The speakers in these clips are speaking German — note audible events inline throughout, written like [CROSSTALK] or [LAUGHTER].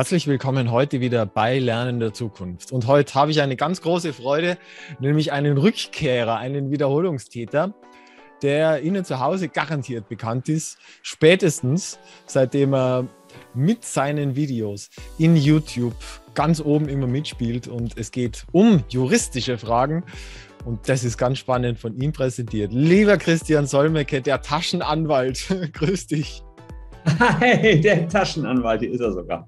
Herzlich willkommen heute wieder bei Lernen der Zukunft. Und heute habe ich eine ganz große Freude, nämlich einen Rückkehrer, einen Wiederholungstäter, der Ihnen zu Hause garantiert bekannt ist, spätestens seitdem er mit seinen Videos in YouTube ganz oben immer mitspielt und es geht um juristische Fragen. Und das ist ganz spannend von ihm präsentiert. Lieber Christian Solmecke, der Taschenanwalt, [LAUGHS] grüß dich. Hey, der Taschenanwalt, hier ist er sogar.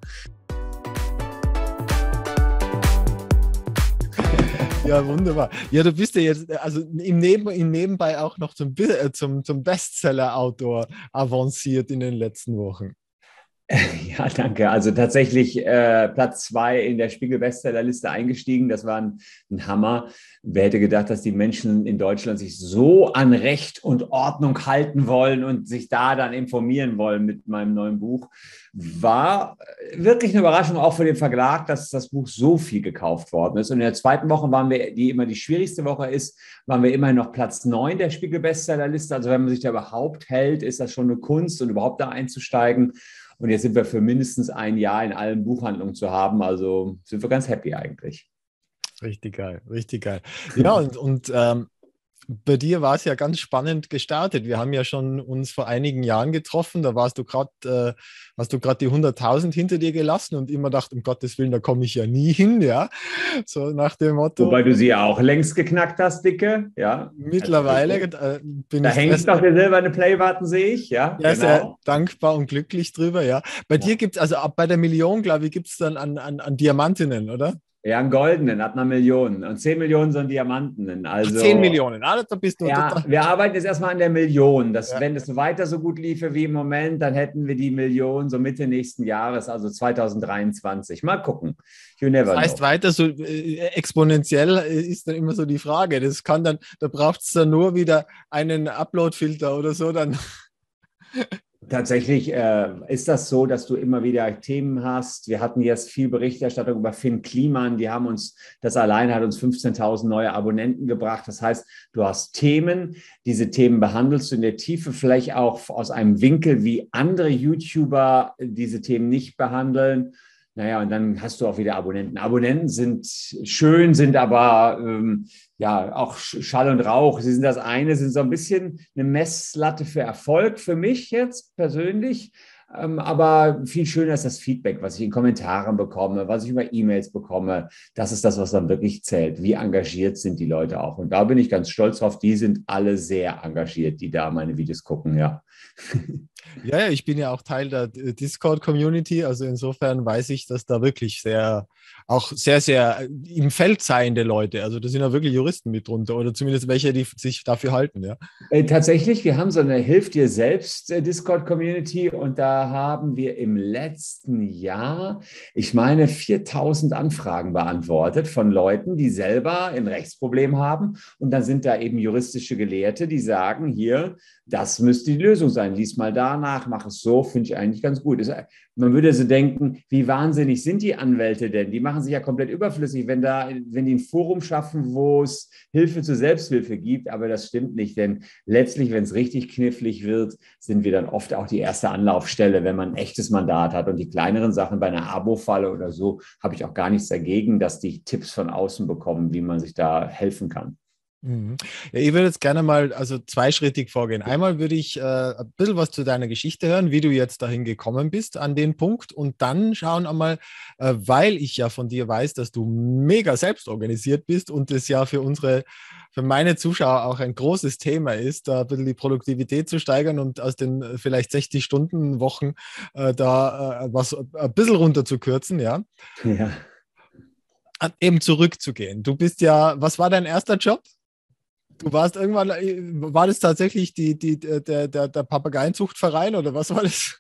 Ja, wunderbar. Ja, du bist ja jetzt, also im, Neben, im Nebenbei auch noch zum, äh, zum, zum Bestseller-Autor avanciert in den letzten Wochen. [LAUGHS] Ja, danke. Also tatsächlich äh, Platz zwei in der Spiegel-Bestsellerliste eingestiegen. Das war ein, ein, Hammer. Wer hätte gedacht, dass die Menschen in Deutschland sich so an Recht und Ordnung halten wollen und sich da dann informieren wollen mit meinem neuen Buch? War wirklich eine Überraschung auch für den Verlag, dass das Buch so viel gekauft worden ist. Und in der zweiten Woche waren wir, die immer die schwierigste Woche ist, waren wir immerhin noch Platz neun der Spiegel-Bestsellerliste. Also wenn man sich da überhaupt hält, ist das schon eine Kunst und überhaupt da einzusteigen. Und jetzt sind wir für mindestens ein Jahr in allen Buchhandlungen zu haben. Also sind wir ganz happy eigentlich. Richtig geil, richtig geil. Ja, und, und ähm, bei dir war es ja ganz spannend gestartet. Wir haben ja schon uns vor einigen Jahren getroffen. Da warst du gerade, äh, hast du gerade die 100.000 hinter dir gelassen und immer dachte, um Gottes Willen, da komme ich ja nie [LAUGHS] hin, ja. So nach dem Motto. Wobei du sie ja auch längst geknackt hast, Dicke, ja. Mittlerweile äh, bin da ich. Da hängt doch der silberne Playbutton, sehe ich, ja. Ja, genau. sehr dankbar und glücklich drüber, ja. Bei ja. dir gibt es, also ab bei der Million, glaube ich, gibt es dann an, an, an Diamantinnen, oder? Ja, einen goldenen hat eine Million. Und 10 Millionen sind Diamanten. Also, 10 Millionen, ah, da bist du. Ja, wir arbeiten jetzt erstmal an der Million. Das, ja. Wenn es weiter so gut liefe wie im Moment, dann hätten wir die Million so Mitte nächsten Jahres, also 2023. Mal gucken. You never das heißt, know. weiter so äh, exponentiell ist dann immer so die Frage. Das kann dann, da braucht es dann nur wieder einen Upload-Filter oder so, dann. Tatsächlich äh, ist das so, dass du immer wieder Themen hast. Wir hatten jetzt viel Berichterstattung über Finn Kliman. Die haben uns, das alleine hat uns 15.000 neue Abonnenten gebracht. Das heißt, du hast Themen. Diese Themen behandelst du in der Tiefe, vielleicht auch aus einem Winkel, wie andere YouTuber diese Themen nicht behandeln. Naja, und dann hast du auch wieder Abonnenten. Abonnenten sind schön, sind aber ähm, ja auch Schall und Rauch. Sie sind das eine, sind so ein bisschen eine Messlatte für Erfolg für mich jetzt persönlich. Ähm, aber viel schöner ist das Feedback, was ich in Kommentaren bekomme, was ich über E-Mails bekomme. Das ist das, was dann wirklich zählt. Wie engagiert sind die Leute auch? Und da bin ich ganz stolz drauf. Die sind alle sehr engagiert, die da meine Videos gucken, ja. [LAUGHS] Ja, ich bin ja auch Teil der Discord-Community, also insofern weiß ich, dass da wirklich sehr, auch sehr, sehr im Feld seiende Leute, also da sind ja wirklich Juristen mit drunter oder zumindest welche, die sich dafür halten, ja. Äh, tatsächlich, wir haben so eine Hilf dir selbst äh, Discord-Community und da haben wir im letzten Jahr, ich meine, 4000 Anfragen beantwortet von Leuten, die selber ein Rechtsproblem haben und dann sind da eben juristische Gelehrte, die sagen, hier, das müsste die Lösung sein. Lies mal danach, mach es so, finde ich eigentlich ganz gut. Man würde so denken, wie wahnsinnig sind die Anwälte denn? Die machen sich ja komplett überflüssig, wenn, da, wenn die ein Forum schaffen, wo es Hilfe zur Selbsthilfe gibt. Aber das stimmt nicht, denn letztlich, wenn es richtig knifflig wird, sind wir dann oft auch die erste Anlaufstelle, wenn man ein echtes Mandat hat. Und die kleineren Sachen bei einer Abo-Falle oder so, habe ich auch gar nichts dagegen, dass die Tipps von außen bekommen, wie man sich da helfen kann. Mhm. Ja, ich würde jetzt gerne mal also zweischrittig vorgehen. Einmal würde ich äh, ein bisschen was zu deiner Geschichte hören, wie du jetzt dahin gekommen bist an den Punkt und dann schauen einmal, äh, weil ich ja von dir weiß, dass du mega selbst organisiert bist und das ja für unsere, für meine Zuschauer auch ein großes Thema ist, da ein bisschen die Produktivität zu steigern und aus den äh, vielleicht 60 Stunden Wochen äh, da äh, was ein bisschen runter zu kürzen, ja. Ja. Eben zurückzugehen. Du bist ja, was war dein erster Job? Du warst irgendwann, äh, war das tatsächlich die, die, der, der, der Papageienzuchtverein oder was war das?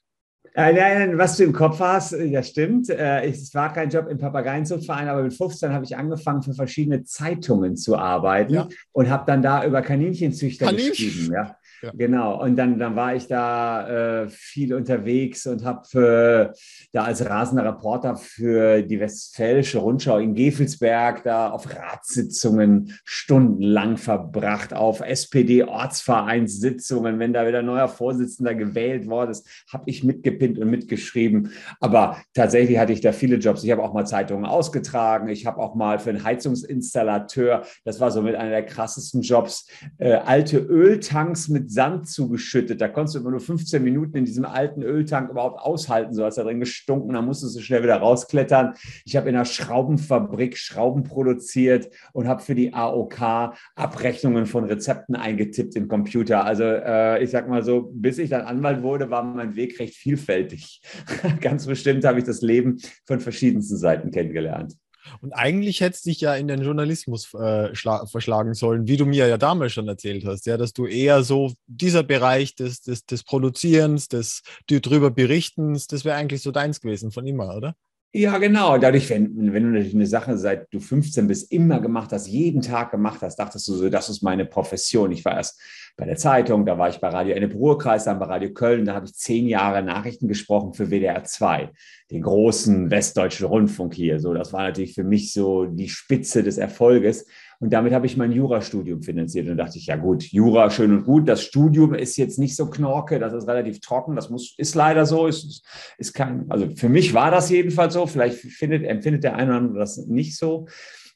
Äh, nein, was du im Kopf hast, äh, das stimmt. Es war kein Job im Papageienzuchtverein, aber mit 15 habe ich angefangen, für verschiedene Zeitungen zu arbeiten ja. und habe dann da über Kaninchenzüchter Kaninchen. geschrieben. Ja. Ja. Genau. Und dann, dann war ich da äh, viel unterwegs und habe äh, da als rasender Reporter für die Westfälische Rundschau in Gefelsberg da auf Ratssitzungen stundenlang verbracht, auf SPD-Ortsvereinssitzungen, wenn da wieder neuer Vorsitzender gewählt worden ist, habe ich mitgepinnt und mitgeschrieben. Aber tatsächlich hatte ich da viele Jobs. Ich habe auch mal Zeitungen ausgetragen. Ich habe auch mal für einen Heizungsinstallateur, das war so mit einer der krassesten Jobs, äh, alte Öltanks mit Sand zugeschüttet. Da konntest du immer nur 15 Minuten in diesem alten Öltank überhaupt aushalten, so als da drin gestunken. Da musstest du schnell wieder rausklettern. Ich habe in einer Schraubenfabrik Schrauben produziert und habe für die AOK Abrechnungen von Rezepten eingetippt im Computer. Also äh, ich sag mal so, bis ich dann Anwalt wurde, war mein Weg recht vielfältig. [LAUGHS] Ganz bestimmt habe ich das Leben von verschiedensten Seiten kennengelernt. Und eigentlich hättest dich ja in den Journalismus äh, verschlagen sollen, wie du mir ja damals schon erzählt hast, ja, dass du eher so dieser Bereich des, des, des Produzierens, des darüber Berichtens, das wäre eigentlich so deins gewesen von immer, oder? Ja, genau. Dadurch, wenn, wenn du natürlich eine Sache seit du 15 bist immer gemacht hast, jeden Tag gemacht hast, dachtest du so, das ist meine Profession. Ich war erst bei der Zeitung, da war ich bei Radio Ennepe Ruhrkreis, dann bei Radio Köln, da habe ich zehn Jahre Nachrichten gesprochen für WDR 2, den großen westdeutschen Rundfunk hier. So, das war natürlich für mich so die Spitze des Erfolges. Und damit habe ich mein Jurastudium finanziert. Und dachte ich, ja gut, Jura schön und gut. Das Studium ist jetzt nicht so knorke, das ist relativ trocken. Das muss, ist leider so. Ist, ist kein, also für mich war das jedenfalls so. Vielleicht findet, empfindet der eine oder andere das nicht so.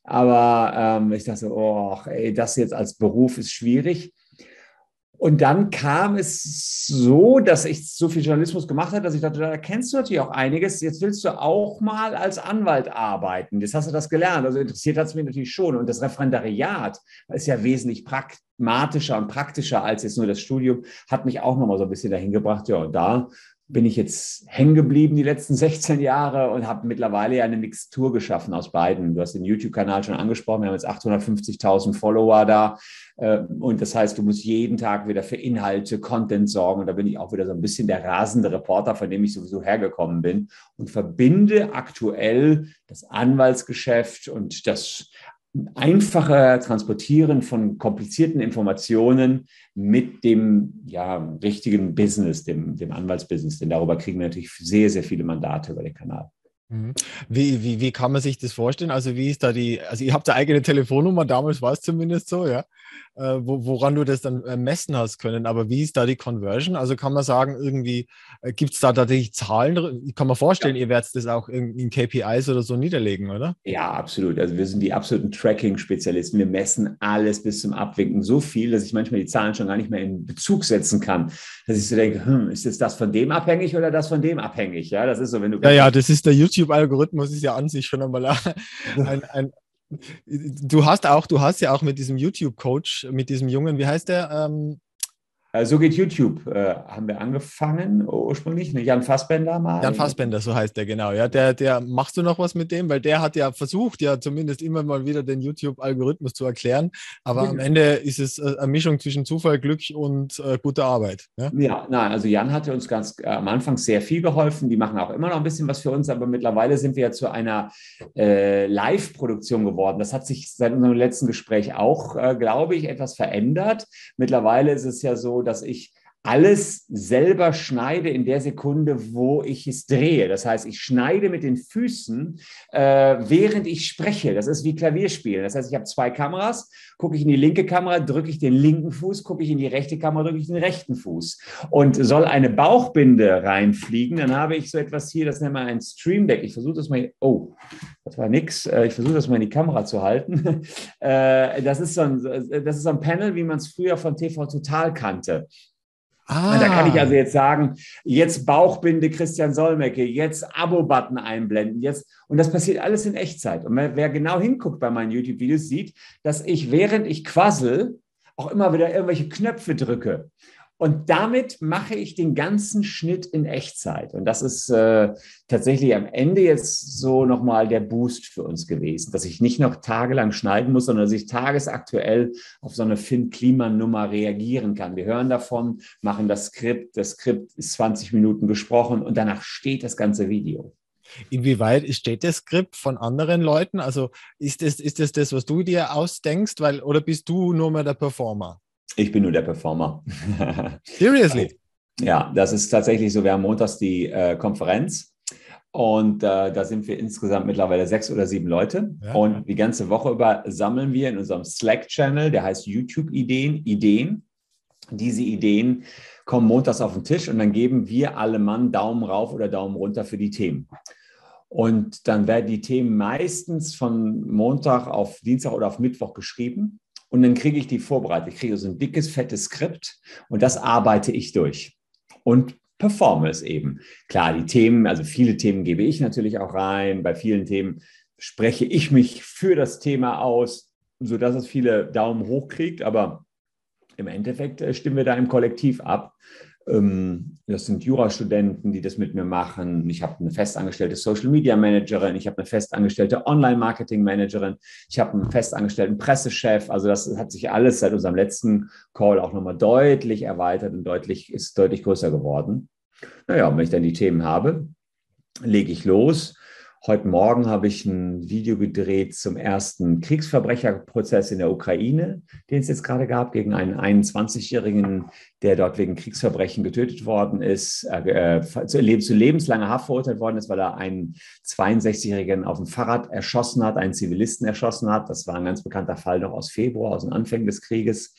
Aber ähm, ich dachte, oh, ey, das jetzt als Beruf ist schwierig. Und dann kam es so, dass ich so viel Journalismus gemacht habe, dass ich dachte, da kennst du natürlich auch einiges. Jetzt willst du auch mal als Anwalt arbeiten. Jetzt hast du das gelernt. Also interessiert hat es mich natürlich schon. Und das Referendariat ist ja wesentlich pragmatischer und praktischer als jetzt nur das Studium, hat mich auch nochmal so ein bisschen dahin gebracht. Ja, und da bin ich jetzt hängen geblieben die letzten 16 Jahre und habe mittlerweile ja eine Mixtur geschaffen aus beiden. Du hast den YouTube-Kanal schon angesprochen, wir haben jetzt 850.000 Follower da. Äh, und das heißt, du musst jeden Tag wieder für Inhalte, Content sorgen. Und da bin ich auch wieder so ein bisschen der rasende Reporter, von dem ich sowieso hergekommen bin und verbinde aktuell das Anwaltsgeschäft und das einfache Transportieren von komplizierten Informationen mit dem ja, richtigen Business, dem, dem Anwaltsbusiness. Denn darüber kriegen wir natürlich sehr, sehr viele Mandate über den Kanal. Mhm. Wie, wie, wie kann man sich das vorstellen? Also, wie ist da die, also ihr habt eine eigene Telefonnummer, damals war es zumindest so, ja, äh, wo, woran du das dann äh, messen hast können. Aber wie ist da die Conversion? Also kann man sagen, irgendwie äh, gibt es da tatsächlich Zahlen? Ich kann mir vorstellen, ja. ihr werdet das auch in, in, KPIs oder so niederlegen, oder? Ja, absolut. Also wir sind die absoluten Tracking-Spezialisten. Wir messen alles bis zum Abwinken so viel, dass ich manchmal die Zahlen schon gar nicht mehr in Bezug setzen kann. Dass ich so denke, hm, ist jetzt das von dem abhängig oder das von dem abhängig? Ja, das ist so, wenn du. Ja, ja, das ist der YouTube YouTube-Algorithmus ist ja an sich schon einmal ein, ein, Du hast auch, du hast ja auch mit diesem YouTube-Coach, mit diesem Jungen, wie heißt der? Ähm, äh, so geht YouTube, äh, haben wir angefangen ursprünglich, ne? Jan Fassbender mal. Jan Fassbender, so heißt der, genau. Ja, der, der, machst du noch was mit dem? Weil der hat ja versucht, ja zumindest immer mal wieder den YouTube-Algorithmus zu erklären. Aber ja. am Ende ist es äh, eine Mischung zwischen Zufall, Glück und äh, guter Arbeit. Ja? ja, nein, also Jan hatte uns ganz äh, am Anfang sehr viel geholfen. Die machen auch immer noch ein bisschen was für uns, aber mittlerweile sind wir ja zu einer äh, Live-Produktion geworden. Das hat sich seit unserem letzten Gespräch auch, glaube ich, etwas verändert. Mittlerweile ist es ja so, dass ich alles selber schneide in der Sekunde, wo ich es drehe. Das heißt, ich schneide mit den Füßen, äh, während ich spreche. Das ist wie Klavierspielen. Das heißt, ich habe zwei Kameras, gucke ich in die linke Kamera, drücke ich den linken Fuß, gucke ich in die rechte Kamera, drücke ich den rechten Fuß. Und soll eine Bauchbinde reinfliegen, dann habe ich so etwas hier, das nennt man ein Stream Deck. Ich versuche das mal, oh, das war nix. Äh, ich versuche das mal in die Kamera zu halten. [LAUGHS] Äh, das ist so ein, das ist so ein Panel, wie man es früher von TV Total kannte. Ah. Da kann ich also jetzt sagen, jetzt Bauchbinde Christian Solmecke, jetzt Abo-Button einblenden, jetzt und das passiert alles in Echtzeit. Und wer genau hinguckt bei meinen YouTube-Videos, sieht, dass ich während ich quassel auch immer wieder irgendwelche Knöpfe drücke. Und damit mache ich den ganzen Schnitt in Echtzeit. Und das ist äh, tatsächlich am Ende jetzt so nochmal der Boost für uns gewesen, dass ich nicht noch tagelang schneiden muss, sondern dass ich tagesaktuell auf so eine Finn-Kliman-Nummer reagieren kann. Wir hören davon, machen das Skript, das Skript ist 20 Minuten gesprochen und danach steht das ganze Video. Inwieweit steht das Skript von anderen Leuten? Also ist das, ist das das, was du dir ausdenkst, weil, oder bist du nur mehr der Performer? Ich bin nur der Performer. [LAUGHS] Seriously? Ja, das ist tatsächlich so. Wir haben montags die äh, Konferenz und äh, da sind wir insgesamt mittlerweile sechs oder sieben Leute. Ja. Und die ganze Woche über sammeln wir in unserem Slack-Channel, der heißt YouTube-Ideen, Ideen. Diese Ideen kommen montags auf den Tisch und dann geben wir alle Mann Daumen rauf oder Daumen runter für die Themen. Und dann werden die Themen meistens von Montag auf Dienstag oder auf Mittwoch geschrieben. Und dann kriege ich die vorbereitet. Ich kriege so ein dickes, fettes Skript und das arbeite ich durch. Und performe es eben. Klar, die Themen, also viele Themen gebe ich natürlich auch rein. Bei vielen Themen spreche ich mich für das Thema aus, sodass es viele Daumen hoch kriegt. Aber im Endeffekt äh, stimmen wir da im Kollektiv ab. Ähm, das sind Jurastudenten, die das mit mir machen. Ich habe eine festangestellte Social Media Managerin, ich habe eine festangestellte Online Marketing Managerin, ich habe einen festangestellten Pressechef. Also das hat sich alles seit unserem letzten Call auch nochmal deutlich erweitert und deutlich ist deutlich größer geworden. Naja, wenn ich dann die Themen habe, lege ich los Heute Morgen habe ich ein Video gedreht zum ersten Kriegsverbrecherprozess in der Ukraine, den es jetzt gerade gab, gegen einen 21-Jährigen, der dort wegen Kriegsverbrechen getötet worden ist, äh, zu, zu lebenslanger Haft verurteilt worden ist, weil er einen 62-Jährigen auf dem Fahrrad erschossen hat, einen Zivilisten erschossen hat. Das war ein ganz bekannter Fall noch aus Februar, aus den Anfängen des Krieges.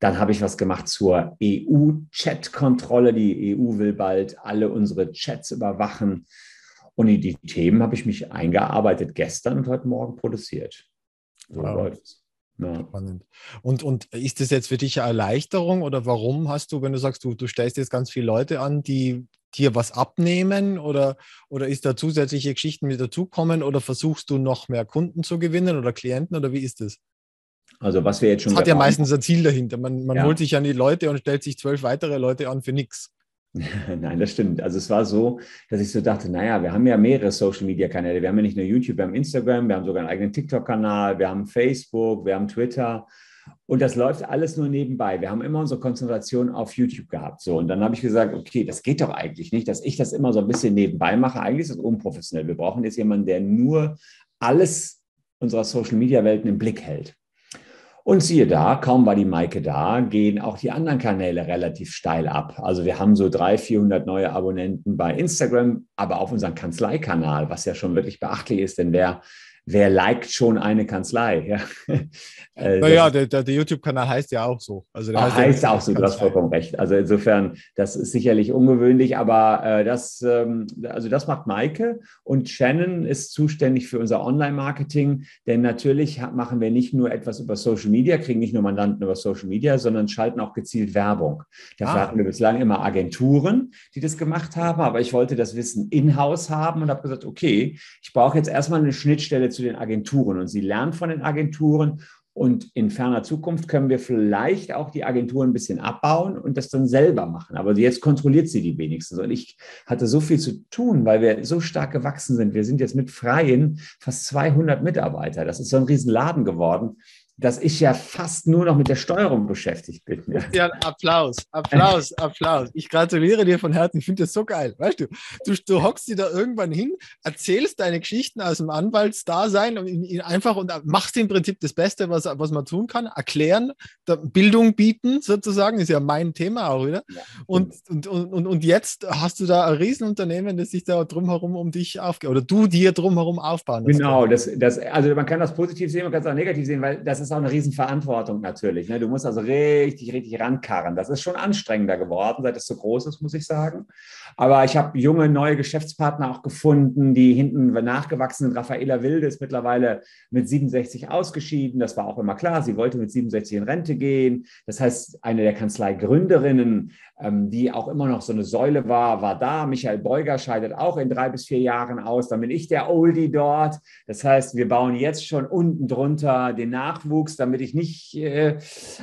Dann habe ich was gemacht zur EU-Chat-Kontrolle. Die EU will bald alle unsere Chats überwachen. Und in die Themen habe ich mich eingearbeitet gestern und heute Morgen produziert. So wow. läuft's. Ja. Spannend. Und, und ist das jetzt für dich eine Erleichterung oder warum hast du, wenn du sagst, du, du stellst jetzt ganz viele Leute an, die dir was abnehmen oder, oder ist da zusätzliche Geschichten mit dazukommen oder versuchst du noch mehr Kunden zu gewinnen oder Klienten oder wie ist das? Also was wir jetzt schon. Das hat ja meistens ein Ziel dahinter. Man, man ja. holt sich an die Leute und stellt sich zwölf weitere Leute an für nichts. [LAUGHS] Nein, das stimmt. Also es war so, dass ich so dachte, naja, wir haben ja mehrere Social-Media-Kanäle. Wir haben ja nicht nur YouTube, wir haben Instagram, wir haben sogar einen eigenen TikTok-Kanal, wir haben Facebook, wir haben Twitter. Und das läuft alles nur nebenbei. Wir haben immer unsere Konzentration auf YouTube gehabt. So, und dann habe ich gesagt, okay, das geht doch eigentlich nicht, dass ich das immer so ein bisschen nebenbei mache. Eigentlich ist das unprofessionell. Wir brauchen jetzt jemanden, der nur alles unserer Social-Media-Welten im Blick hält. Und siehe da, kaum war die Maike da, gehen auch die anderen Kanäle relativ steil ab. Also wir haben so 300, 400 neue Abonnenten bei Instagram, aber auf unserem Kanzleikanal, was ja schon wirklich beachtlich ist, denn wer wer liked schon eine Kanzlei? Ja. Äh, [LAUGHS] naja, der, der, der YouTube-Kanal heißt ja auch so. Also der heißt, heißt ja auch so, du hast vollkommen recht. Also insofern, das ist sicherlich ungewöhnlich, aber äh, das, ähm, also das macht Maike und Shannon ist zuständig für unser Online-Marketing, denn natürlich machen wir nicht nur etwas über Social Media, kriegen nicht nur Mandanten über Social Media, sondern schalten auch gezielt Werbung. Dafür ah. hatten wir bislang immer Agenturen, die das gemacht haben, aber ich wollte das Wissen in-house haben und habe gesagt, okay, ich brauche jetzt erstmal eine Schnittstelle zu den Agenturen und sie lernen von den Agenturen. Und in ferner Zukunft können wir vielleicht auch die Agenturen ein bisschen abbauen und das dann selber machen. Aber jetzt kontrolliert sie die wenigstens. Und ich hatte so viel zu tun, weil wir so stark gewachsen sind. Wir sind jetzt mit Freien fast 200 Mitarbeiter. Das ist so ein Riesenladen geworden dass ich ja fast nur noch mit der Steuerung beschäftigt bin. Ja, ja Applaus, Applaus, [LAUGHS] Applaus. Ich gratuliere dir von Herzen. Ich finde das so geil. Weißt du, du, du hockst dir da irgendwann hin, erzählst deine Geschichten aus dem Anwaltsdasein und ihn einfach und machst im Prinzip das Beste, was, was man tun kann. Erklären, Bildung bieten sozusagen, ist ja mein Thema auch wieder. Ja. Und, und, und, und jetzt hast du da ein Riesenunternehmen, das sich da drumherum um dich aufgeht oder du dir drumherum aufbauen. Genau, das, das, also man kann das positiv sehen, man kann es auch negativ sehen, weil das ist ist auch eine Riesenverantwortung natürlich. Ne? Du musst also richtig, richtig rankarren. Das ist schon anstrengender geworden, seit es so groß ist, muss ich sagen. Aber ich habe junge, neue Geschäftspartner auch gefunden, die hinten nachgewachsen sind. Raffaela Wilde ist mittlerweile mit 67 ausgeschieden. Das war auch immer klar. Sie wollte mit 67 in Rente gehen. Das heißt, eine der Kanzleigründerinnen, die auch immer noch so eine Säule war, war da. Michael Beuger scheidet auch in drei bis vier Jahren aus. Dann bin ich der Oldie dort. Das heißt, wir bauen jetzt schon unten drunter den Nachwuchs, damit ich nicht äh,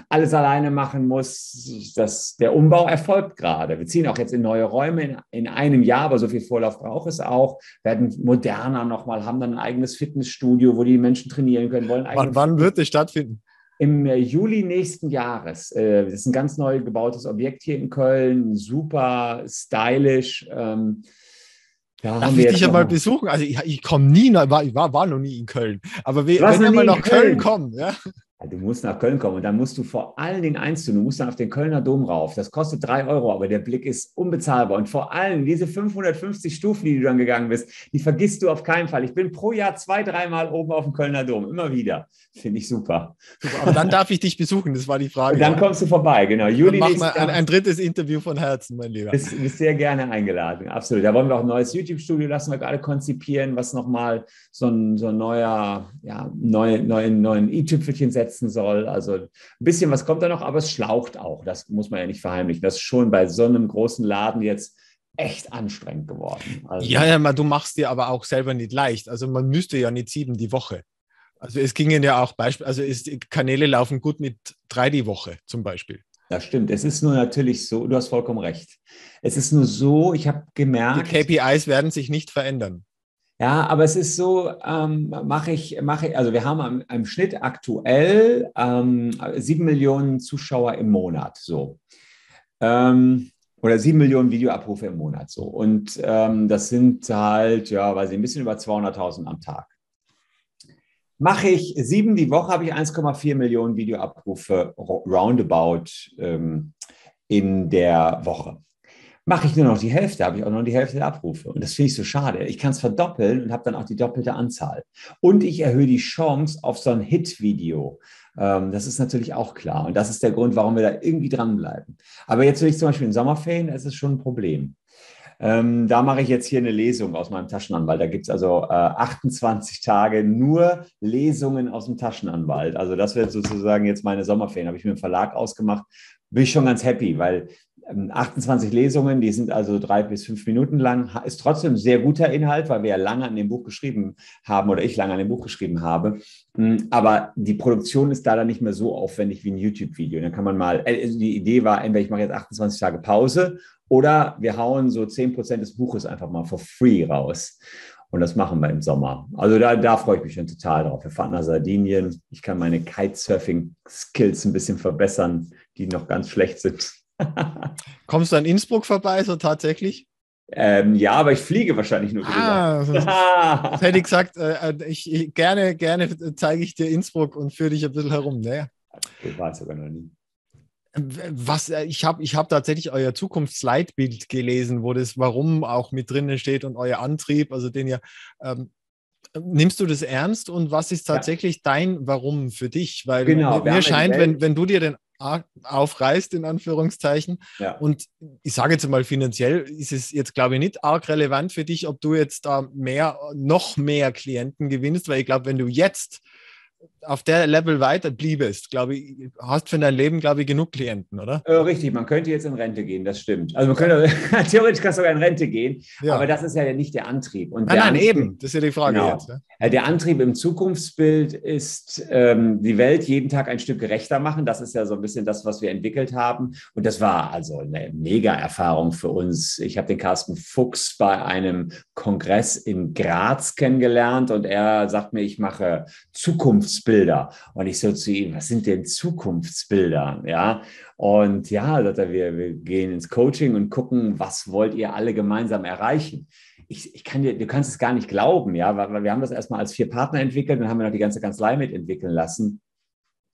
alles alleine machen muss. Das, der Umbau erfolgt gerade. Wir ziehen auch jetzt in neue Räume in, in einem Jahr, aber so viel Vorlauf braucht es auch. Werden moderner nochmal, haben dann ein eigenes Fitnessstudio, wo die Menschen trainieren können wollen. Wann, wann wird es stattfinden? Im äh, Juli nächsten Jahres. Äh, das ist ein ganz neu gebautes Objekt hier in Köln, super stylisch. Ähm, ja, Darf ich dich ja mal besuchen? Also ich, ich komme nie, ich war, war, war noch nie in Köln. Aber wir, wenn wir mal nach Köln, Köln kommen, ja. Du musst nach Köln kommen und dann musst du vor allen Dingen eins tun. Du musst dann auf den Kölner Dom rauf. Das kostet drei Euro, aber der Blick ist unbezahlbar. Und vor allem diese 550 Stufen, die du dann gegangen bist, die vergisst du auf keinen Fall. Ich bin pro Jahr zwei, dreimal oben auf dem Kölner Dom. Immer wieder. Finde ich super. super. Aber dann darf ich dich besuchen, das war die Frage. Und dann kommst du vorbei, genau. Juli mach mal ein, ein, drittes Interview von Herzen, mein Lieber. Bist, bist sehr gerne eingeladen, absolut. Da wollen wir auch ein neues YouTube-Studio, lassen wir gerade konzipieren, was nochmal so ein, so ein neuer, ja, neue, neuen, neuen i-Tüpfelchen setzen soll. Also ein bisschen was kommt da noch, aber es schlaucht auch. Das muss man ja nicht verheimlichen. Das ist schon bei so einem großen Laden jetzt echt anstrengend geworden. Also, ja, ja, du machst dir aber auch selber nicht leicht. Also man müsste ja nicht sieben die Woche. Also es gingen ja auch Beispiel, also ist, Kanäle laufen gut mit drei die Woche zum Beispiel. Das stimmt. Es ist nur natürlich so, du hast vollkommen recht. Es ist nur so, ich habe gemerkt. Die KPIs werden sich nicht verändern. Ja, aber es ist so, ähm, mache ich, mache ich, also wir haben im Schnitt aktuell ähm, sieben Millionen Zuschauer im Monat, so. Ähm, oder sieben Millionen Videoabrufe im Monat, so. Und ähm, das sind halt, ja, weiß ich, ein bisschen über 200.000 am Tag. Mache ich sieben die Woche, habe ich 1,4 Millionen Videoabrufe roundabout ähm, in der Woche. Mache ich nur noch die Hälfte, habe ich auch noch die Hälfte der Abrufe. Und das finde ich so schade. Ich kann es verdoppeln und habe dann auch die doppelte Anzahl. Und ich erhöhe die Chance auf so ein Hit-Video. Ähm, das ist natürlich auch klar. Und das ist der Grund, warum wir da irgendwie dranbleiben. Aber jetzt will ich zum Beispiel in Sommerferien, das ist schon ein Problem. Ähm, da mache ich jetzt hier eine Lesung aus meinem Taschenanwalt. Da gibt es also äh, 28 Tage nur Lesungen aus dem Taschenanwalt. Also das wird sozusagen jetzt meine Sommerferien. Habe ich mir einen Verlag ausgemacht. Bin ich schon ganz happy, weil 28 ähm, Lesungen, die sind also drei bis fünf Minuten lang, ist trotzdem sehr guter Inhalt, weil wir ja lange an dem Buch geschrieben haben oder ich lange an dem Buch geschrieben habe. Hm, aber die Produktion ist da dann nicht mehr so aufwendig wie ein YouTube-Video. Dann kann man mal, äh, die Idee war, entweder ich mache jetzt 28 Tage Pause oder wir hauen so 10% des Buches einfach mal for free raus. Und das machen wir im Sommer. Also da, da freue ich mich schon total drauf. Wir fahren nach Sardinien. Ich kann meine Kitesurfing-Skills ein bisschen verbessern, die noch ganz schlecht sind. [LAUGHS] Kommst du an Innsbruck vorbei, so tatsächlich? Ähm, ja, aber ich fliege wahrscheinlich nur. Ah, [LAUGHS] hätte ich gesagt, äh, äh, ich, ich, gerne, gerne zeige ich dir Innsbruck und führe dich ein bisschen herum. Naja. Das war es sogar noch nie. Was, äh, ich habe ich hab tatsächlich euer Zukunftsleitbild gelesen, wo das Warum auch mit drinnen steht und euer Antrieb, also den ihr. Ähm, nimmst du das ernst und was ist tatsächlich ja. dein Warum für dich? Weil genau, mir, mir scheint, wenn, wenn du dir den aufreißt, in Anführungszeichen. Ja. Und ich sage jetzt mal, finanziell ist es jetzt, glaube ich, nicht arg relevant für dich, ob du jetzt da mehr, noch mehr Klienten gewinnst, weil ich glaube, wenn du jetzt auf der Level weiter bliebest, glaube ich, hast für dein Leben, glaube ich, genug Klienten, oder? Äh, richtig, man könnte jetzt in Rente gehen, das stimmt. Also man könnte, [LAUGHS] theoretisch kannst du sogar in Rente gehen, ja. aber das ist ja nicht der Antrieb. Und nein, der nein, Antrieb, eben, das ist ja die Frage genau. jetzt. Ja? Der Antrieb im Zukunftsbild ist, ähm, die Welt jeden Tag ein Stück gerechter machen. Das ist ja so ein bisschen das, was wir entwickelt haben. Und das war also eine Mega-Erfahrung für uns. Ich habe den Carsten Fuchs bei einem Kongress in Graz kennengelernt und er sagt mir, ich mache Zukunftsbilder. Und ich so zu ihm, was sind denn Zukunftsbilder? Ja, und ja, sagt er, wir, wir gehen ins Coaching und gucken, was wollt ihr alle gemeinsam erreichen? Ich, ich, kann dir, du kannst es gar nicht glauben, ja, weil wir haben das erstmal als vier Partner entwickelt, dann haben wir noch die ganze Kanzlei mitentwickeln lassen.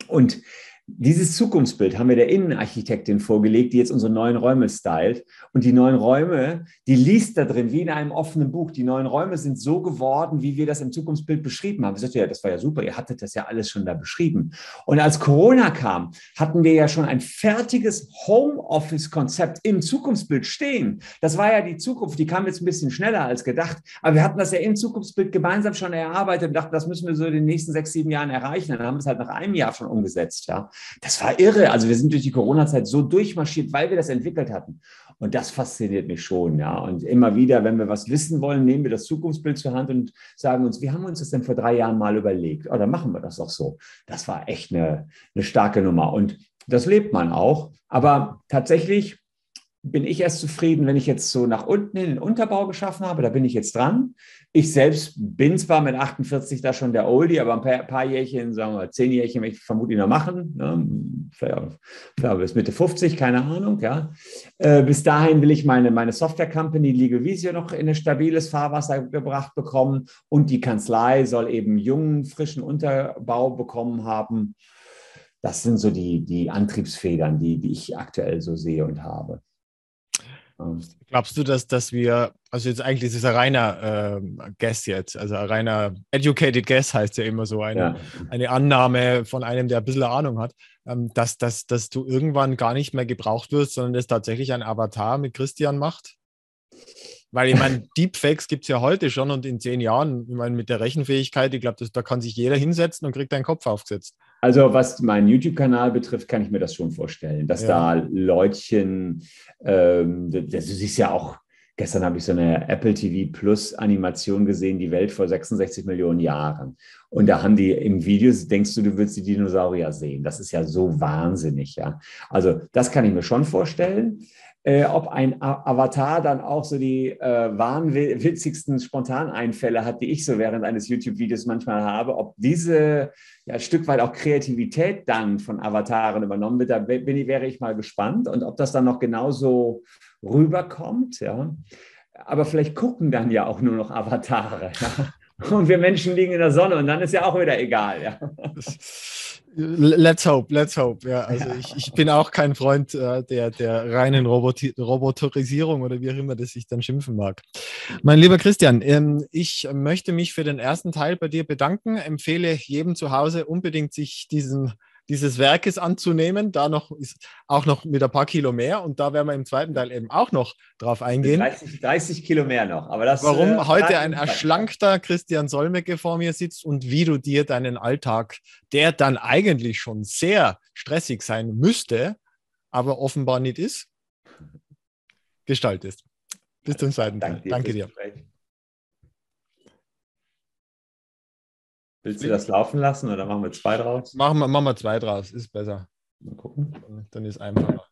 Und dieses Zukunftsbild haben wir der Innenarchitektin vorgelegt, die jetzt unsere neuen Räume stylt. Und die neuen Räume, die liest da drin wie in einem offenen Buch. Die neuen Räume sind so geworden, wie wir das im Zukunftsbild beschrieben haben. Ich sagte, ja, das war ja super, ihr hattet das ja alles schon da beschrieben. Und als Corona kam, hatten wir ja schon ein fertiges Homeoffice-Konzept im Zukunftsbild stehen. Das war ja die Zukunft, die kam jetzt ein bisschen schneller als gedacht. Aber wir hatten das ja im Zukunftsbild gemeinsam schon erarbeitet und dachten, das müssen wir so in den nächsten sechs, sieben Jahren erreichen. Dann haben wir es halt nach einem Jahr schon umgesetzt. Ja. Das war irre. Also wir sind durch die Corona-Zeit so durchmarschiert, weil wir das entwickelt hatten. Und das fasziniert mich schon, ja. Und immer wieder, wenn wir was wissen wollen, nehmen wir das Zukunftsbild zur Hand und sagen uns, wie haben wir uns das denn vor drei Jahren mal überlegt? Oder machen wir das auch so? Das war echt eine, eine starke Nummer. Und das lebt man auch. Aber tatsächlich bin ich erst zufrieden, wenn ich jetzt so nach unten in den Unterbau geschaffen habe. Da bin ich jetzt dran. Ich selbst bin zwar mit 48 da schon der Oldie, aber ein paar, paar Jährchen, sagen wir zehn Jährchen, werde ich vermutlich noch machen. Ne? Vielleicht, bis Mitte 50, keine Ahnung. Ja. Äh, bis dahin will ich meine, meine Software-Company Legal Visio noch in ein stabiles Fahrwasser gebracht bekommen und die Kanzlei soll eben jungen, frischen Unterbau bekommen haben. das sind so die, die Antriebsfedern, die, die ich aktuell so sehe und habe. Glaubst du, dass, dass wir, also jetzt eigentlich ist es ein reiner äh, Guess jetzt, also ein reiner educated Guess heißt ja immer so, eine, ja. eine Annahme von einem, der ein bisschen Ahnung hat, ähm, dass, dass, dass du irgendwann gar nicht mehr gebraucht wirst, sondern das tatsächlich ein Avatar mit Christian macht? Weil ich meine, Deepfakes gibt es ja heute schon und in zehn Jahren, ich meine, mit der Rechenfähigkeit, ich glaube, da kann sich jeder hinsetzen und kriegt einen Kopf aufgesetzt. Also was meinen YouTube-Kanal betrifft, kann ich mir das schon vorstellen, dass ja. da Leutchen, ähm, du siehst ja auch, gestern habe ich so eine Apple TV Plus Animation gesehen, die Welt vor 66 Millionen Jahren. Und da haben die im Video, denkst du, du würdest die Dinosaurier sehen. Das ist ja so wahnsinnig, ja. Also das kann ich mir schon vorstellen äh, ob ein Avatar dann auch so die äh, wahnwitzigsten Spontaneinfälle hat, die ich so während eines YouTube-Videos manchmal habe, ob diese ja, Stück weit auch Kreativität dann von Avataren übernommen wird, da bin ich, wäre ich mal gespannt und ob das dann noch genauso rüberkommt, ja. Aber vielleicht gucken dann ja auch nur noch Avatare. Ja? Und wir Menschen liegen in der Sonne und dann ist ja auch wieder egal, ja. Let's hope, let's hope. Ja, also ja. Ich, ich bin auch kein Freund äh, der, der reinen Roboti Roboterisierung oder wie auch immer das sich dann schimpfen mag. Mein lieber Christian, ähm, ich möchte mich für den ersten Teil bei dir bedanken. Empfehle jedem zu Hause unbedingt sich diesen dieses Werkes anzunehmen. Da noch ist auch noch mit ein paar Kilo mehr und da werden wir im zweiten Teil eben auch noch drauf eingehen. 30, 30 Kilo mehr noch. Aber das, Warum äh, heute ein erschlankter Christian Solmecke vor mir sitzt und wie du dir deinen Alltag, der dann eigentlich schon sehr stressig sein müsste, aber offenbar nicht ist, gestaltest. Bis zum zweiten Teil. Danke dir. Danke dir. Willst du das laufen lassen oder machen wir zwei draus? Machen wir, machen wir zwei draus, ist besser. Mal gucken. Dann ist einfacher.